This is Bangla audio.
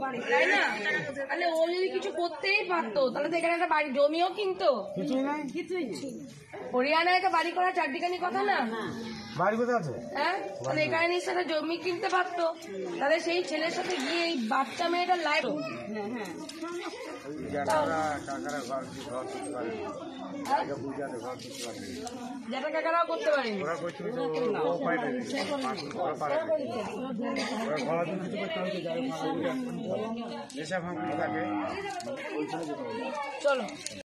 তাই না? তাহলে ও যদি কিছু করতেই পারতো তাহলে তো এখানে একটা বাড়ি জমিও কিনতো। কিছুই নাই? হরিয়ানায় একটা বাড়ি করা চারটিখানি কথা না? বাড়ি কোথায় আছে? হ্যাঁ? তাহলে এখানে নিশ্চয় একটা জমি কিনতে পারতো। তাহলে সেই ছেলের সাথে গিয়ে এই বাচ্চা মেয়েটা লাইট কাকারা কাকারা ঘর ঘর করতে পারে। বুঝাতে ঘর করতে পারে যেটা কাকারাও করতে পারেনি ওরা করছে